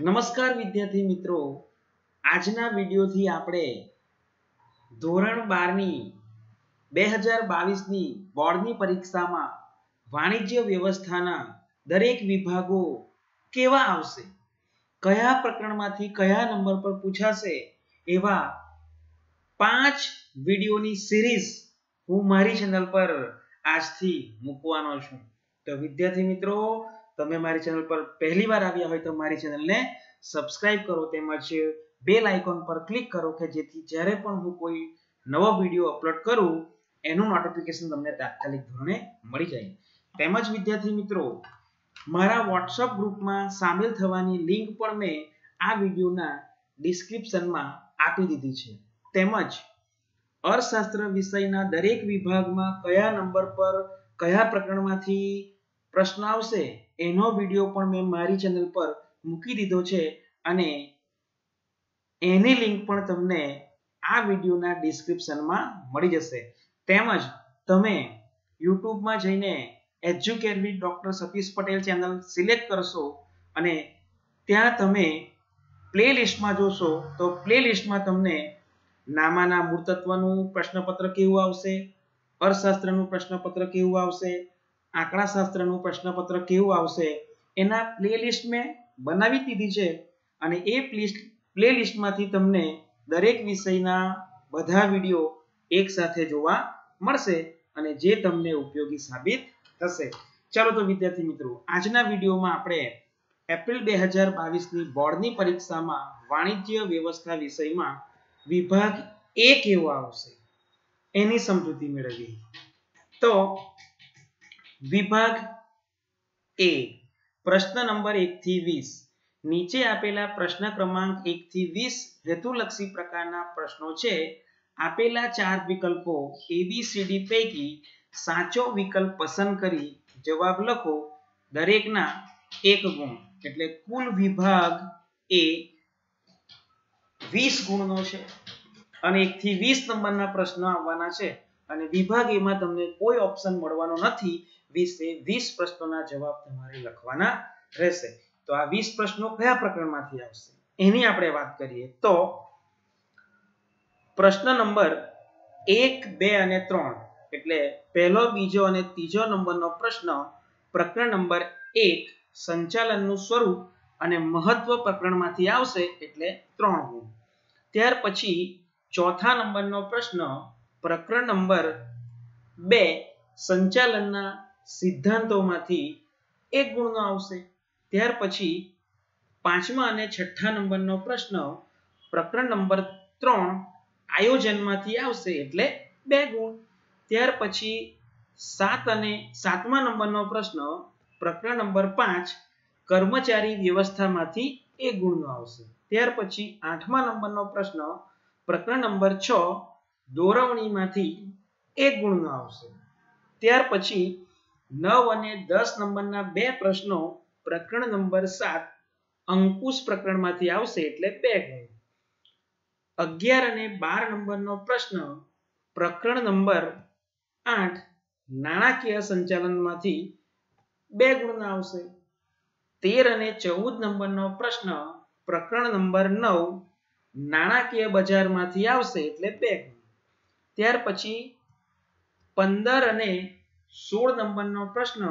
નમસ્કાર વિદ્યાર્થી મિત્રો. આજના વિડીયોથી આપણે ધોરણ બારની, બે હજાર બાવીસની બોર્ડની પરીક્ષામાં વાણિજ્ય વ્યવસ્થાના દરેક વિભાગો કેવા આવશે? કયા પ્રકરણમાંથી કયા નંબર પર પૂછાશે? એવા પાંચ વિડીયોની સિરીઝ હું મારી ચેનલ પર આજથી મૂકવાનો છું. તો વિદ્યાર્થી મિત્રો તમે મારી ચેનલ પર પહેલી વાર આવ્યા હોય તો મારી ચેનલને સબસ્ક્રાઇબ કરો તેમજ બેલ આઇકોન પર ક્લિક કરો કે જેથી જ્યારે પણ હું કોઈ નવો વીડિયો અપલોડ કરું, એનું નોટિફિકેશન તમને તાત્કાલિક ધોરણે મળી જાય. તેમજ વિદ્યાર્થી મિત્રો, મારા વોટ્સઅપ ગ્રુપમાં સામેલ થવાની લિંક પણ મેં આ વિડીયોના ડિસ્ક્રિપ્શનમાં આપી દીધી છે. તેમજ અર્થશાસ્ત્ર વિષયના દરેક વિભાગમાં કયા નંબર પર કયા પ્રકરણમાંથી પ્રશ્ન આવશે. એનો વીડિયો પણ મેં મારી ચેનલ પર મૂકી દીધો છે અને એની લિંક પણ તમને આ વિડીયોના ડિસ્ક્રિપ્શનમાં મળી જશે. તેમજ તમે યુટ્યુબમાં જઈને educate with doctor Satish Patel channel select કરશો અને ત્યાં તમે પ્લે લિસ્ટમાં જોશો તો પ્લે લિસ્ટમાં તમને નામાના મૂળતત્વનું પ્રશ્નપત્ર કેવું આવશે? અર્થશાસ્ત્રનું પ્રશ્નપત્ર કેવું આવશે? આંકડાશાસ્ત્રનું પ્રશ્નપત્ર કેવું આવશે એના પ્લે લિસ્ટ મેં બનાવી દીધી છે અને એ પ્લે લિસ્ટમાંથી તમને દરેક વિષયના બધા વીડિયો એક સાથે જોવા મળશે અને જે તમને ઉપયોગી સાબિત થશે. ચાલો તો વિદ્યાર્થી મિત્રો, આજના વિડીયોમાં આપણે એપ્રિલ બે હજાર બાવીસની બોર્ડની પરીક્ષામાં વાણિજ્ય વ્યવસ્થા વિષયમાં વિભાગ એ કેવો આવશે એની સમજૂતી મેળવી તો વિભાગ એ. પ્રશ્ન નંબર એક થી વીસ. નીચે આપેલા પ્રશ્ન ક્રમાંક એક થી વીસ હેતુલક્ષી પ્રકારના પ્રશ્નો છે. આપેલા ચાર વિકલ્પો એબીસીડી પૈકી સાચો વિકલ્પ પસંદ કરી જવાબ લખો દરેકના એક ગુણ. એટલે કુલ વિભાગ એ વીસ ગુણનો છે અને એક થી વીસ નંબરના પ્રશ્નો આવવાના છે. અને વિભાગ એમાં તમને કોઈ ઓપ્શન મળવાનો નથી. વીસે વીસ પ્રશ્નોના જવાબ તમારે લખવાના રહેશે. તો આ વીસ પ્રશ્નો કયા પ્રકરણમાંથી આવશે? એની આપણે વાત કરીએ તો પ્રશ્ન નંબર એક, બે અને ત્રણ. એટલે પહેલો, બીજો અને ત્રીજો નંબરનો પ્રશ્ન પ્રકરણ નંબર એક સંચાલનનું સ્વરૂપ અને મહત્વ પ્રકરણમાંથી આવશે એટલે ત્રણ ગુણ. ત્યાર પછી ચોથા નંબરનો પ્રશ્ન પ્રકરણ નંબર બે સંચાલનના સિદ્ધાંતોમાંથી એક ગુણનો આવશે. ત્યાર પછી પાંચમા અને છઠ્ઠા નંબરનો પ્રશ્ન પ્રકરણ નંબર ત્રણ આયોજનમાંથી આવશે એટલે બે ગુણ. ત્યાર પછી સાત અને સાતમા નંબરનો પ્રશ્ન પ્રકરણ નંબર પાંચ કર્મચારી વ્યવસ્થામાંથી એક ગુણનો આવશે. ત્યાર પછી આઠમા નંબરનો પ્રશ્ન પ્રકરણ નંબર છ દોરવણીમાંથી એક ગુણનો આવશે. ત્યાર પછી નવ અને દસ નંબરના બે પ્રશ્નો પ્રકરણ નંબર સાત અંકુશ પ્રકરણમાંથી આવશે એટલે બે ગુણ. અગિયાર અને બાર નંબરનો પ્રશ્ન પ્રકરણ નંબર આઠ નાણાકીય સંચાલનમાંથી બે ગુણના આવશે. તેર અને ચૌદ નંબરનો પ્રશ્ન પ્રકરણ નંબર નવ નાણાકીય બજારમાંથી આવશે એટલે બે ગુણ. ત્યાર પછી પંદર અને સોળ નંબરનો પ્રશ્ન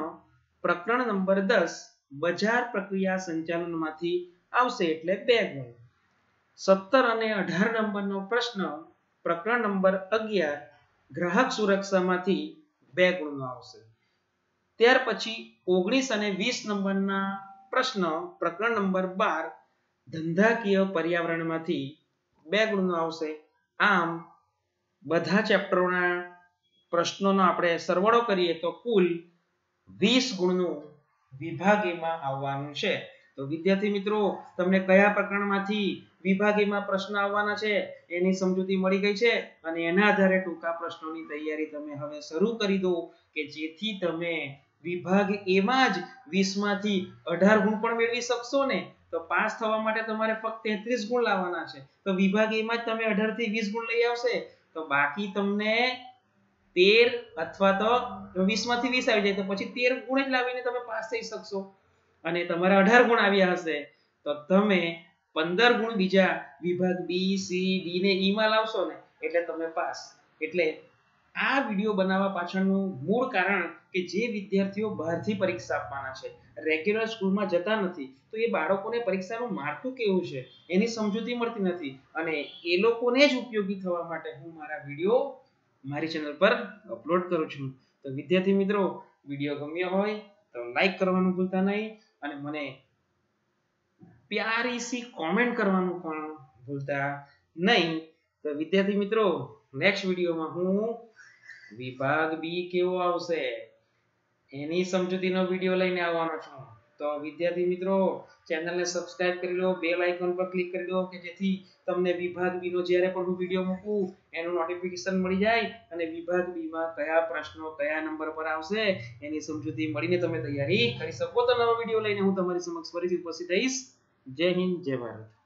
પ્રકરણ નંબર દસ, બજાર પ્રક્રિયા સંચાલનમાંથી આવશે એટલે બે ગુણ. સત્તર અને અઢાર નંબરનો પ્રશ્ન પ્રકરણ નંબર અગિયાર, ગ્રાહક સુરક્ષામાંથી બે ગુણનો આવશે. ત્યાર પછી ઓગણીસ અને વીસ નંબરના પ્રશ્ન પ્રકરણ નંબર બાર, ધંધાકીય પર્યાવરણમાંથી બે ગુણનો આવશે. આમ, બધા ચેપ્ટરોના પ્રશ્નોનો આપણે સરવાળો કરીએ તો કુલ વીસ ગુણનું વિભાગીમાં આવવાનું છે. તો વિદ્યાર્થી મિત્રો, તમને કયા પ્રકરણમાંથી વિભાગીમાં પ્રશ્ન આવવાના છે એની સમજૂતી મળી ગઈ છે અને એના આધારે ટૂંકા પ્રશ્નોની તૈયારી તમે હવે શરૂ કરી દો કે જેથી તમે વિભાગ એમાં જ વીસમાંથી અઢાર ગુણ પણ મેળવી શકશો ને. તો પાસ થવા માટે તમારે ફક્ત તેત્રીસ ગુણ લાવવાના છે. તો વિભાગ એમાં જ તમે અઢારથી વીસ ગુણ લઈ આવશે. તો બાકી તમને તેર અથવા તો વીસમાંથી વીસ આવી જાય તો પછી તેર ગુણ જ લાવીને તમે પાસ થઈ શકશો. અને તમારા અઢાર ગુણ આવ્યા હશે તો તમે પંદર ગુણ બીજા વિભાગ બી સી ડી ને ઈ માં લાવશો ને, એટલે તમે પાસ. એટલે આ વીડિયો બનાવવા પાછળનું મૂળ કારણ કે જે વિદ્યાર્થીઓ બહારથી પરીક્ષા આપવાના છે રેગ્યુલર સ્કૂલમાં જતા નથી, તો એ બાળકોને પરીક્ષાનું માળખું કેવું છે, એની સમજૂતી મળતી નથી. અને એ લોકોને જ ઉપયોગી થવા માટે હું મારા વીડિયો મારી ચેનલ પર અપલોડ કરું છું. તો વિદ્યાર્થી મિત્રો વીડિયો ગમ્યો હોય તો લાઈક કરવાનું ભૂલતા નહીં અને મને પ્યારી સી કોમેન્ટ કરવાનું પણ ભૂલતા નહીં. તો વિદ્યાર્થી મિત્રો નેક્સ્ટ વિડીયોમાં હું વિભાગ બી કેવો આવશે? એની સમજૂતીનો વીડિયો લઈને આવવાનો છું. તો વિદ્યાર્થી મિત્રો, ચેનલને સબસ્ક્રાઇબ કરી લો, બેલ આઇકોન પર ક્લિક કરી લો કે જેથી તમને વિભાગ બીનો જ્યારે પણ હું વીડિયો મૂકું, એનું નોટિફિકેશન મળી જાય અને વિભાગ બી માં કયા પ્રશ્નો, કયા નંબર પર આવશે, એની સમજૂતી મળીને તમે તૈયારી કરી શકો. તો નવો વીડિયો લઈને હું તમારી સમક્ષ ફરીથી ઉપસ્થિત થઈશ જય હિન્દ, જય ભારત.